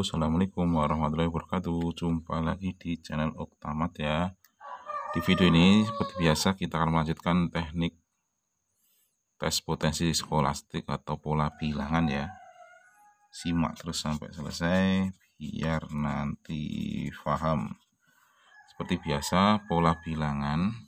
Assalamualaikum warahmatullahi wabarakatuh. Jumpa lagi di channel Oktamat ya. Di video ini seperti biasa kita akan melanjutkan teknik tes potensi skolastik atau pola bilangan ya. Simak terus sampai selesai biar nanti paham. Seperti biasa pola bilangan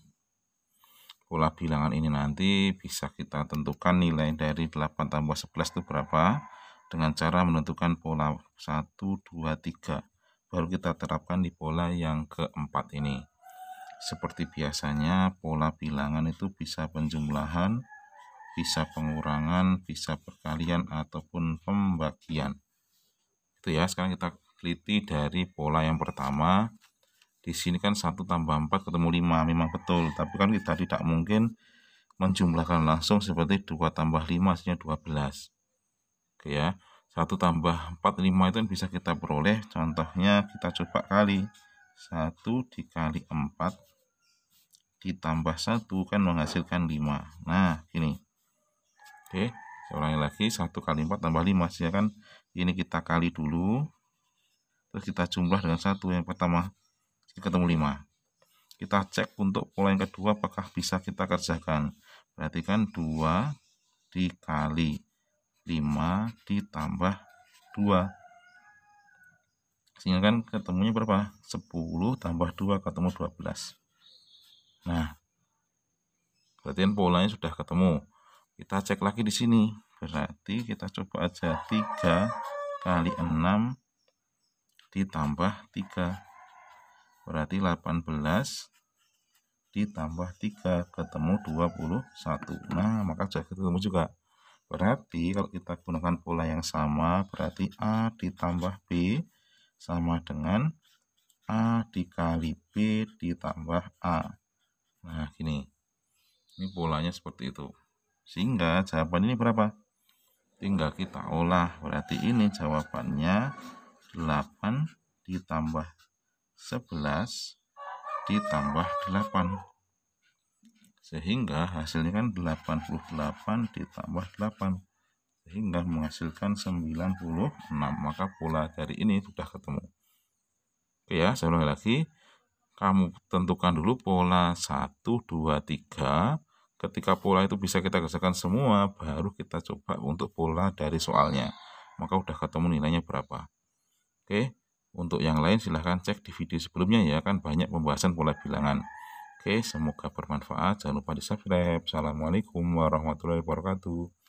pola bilangan ini nanti bisa kita tentukan nilai dari 8 tambah 11 itu berapa dengan cara menentukan pola 1, 2, 3. Baru kita terapkan di pola yang keempat ini. Seperti biasanya, pola bilangan itu bisa penjumlahan, bisa pengurangan, bisa perkalian, ataupun pembagian. Itu ya, sekarang kita teliti dari pola yang pertama. Di sini kan 1 tambah 4 ketemu 5, memang betul. Tapi kan kita tidak mungkin menjumlahkan langsung seperti 2 tambah 5 hasilnya 12 Oke ya. 1 tambah 4, 5 itu bisa kita peroleh. Contohnya kita coba kali. 1 dikali 4 ditambah 1 kan menghasilkan 5. Nah, gini. Oke, saya ulangi lagi. 1 kali 4 tambah 5. Ya kan ini kita kali dulu. Terus kita jumlah dengan 1. Yang pertama ketemu 5. Kita cek untuk pola yang kedua apakah bisa kita kerjakan. Berarti kan 2 dikali 5 ditambah 2 sehingga kan ketemunya berapa? 10 tambah 2 ketemu 12 nah berarti kan polanya sudah ketemu. Kita cek lagi di sini. Berarti kita coba aja 3 kali 6 ditambah 3 berarti 18 ditambah 3 ketemu 21 nah maka sudah ketemu juga Berarti kalau kita gunakan pola yang sama, berarti A ditambah B sama dengan A dikali B ditambah A. Nah, gini. Ini polanya seperti itu. Sehingga jawaban ini berapa? Tinggal kita olah. Berarti ini jawabannya 8 ditambah 11 ditambah 8 sehingga hasilnya kan 88 ditambah 8 sehingga menghasilkan 96 maka pola dari ini sudah ketemu. Oke ya saya ulangi lagi. Kamu tentukan dulu pola 1 2 3 ketika pola itu bisa kita kerjakan semua baru kita coba untuk pola dari soalnya. Maka udah ketemu nilainya berapa. Oke untuk yang lain silahkan cek di video sebelumnya ya kan banyak pembahasan pola bilangan Oke, semoga bermanfaat. Jangan lupa di subscribe. Assalamualaikum warahmatullahi wabarakatuh.